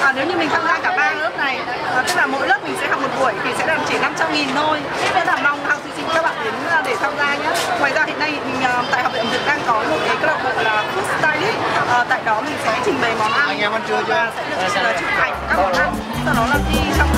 à nếu như mình tham gia cả ba lớp này à, tức là mỗi lớp mình sẽ học một buổi thì sẽ là chỉ 500 nghìn thôi. Rất là mong học thí sinh các bạn đến à, để tham gia nhé ngoài ra hiện nay mình à, tại học viện ẩm thực đang có một cái câu lạc bộ là food stylist à, tại đó mình sẽ trình bày món ăn. Anh em ăn trưa chưa? Và sẽ được à, chụp ảnh các món ăn. Sau đó là thi trong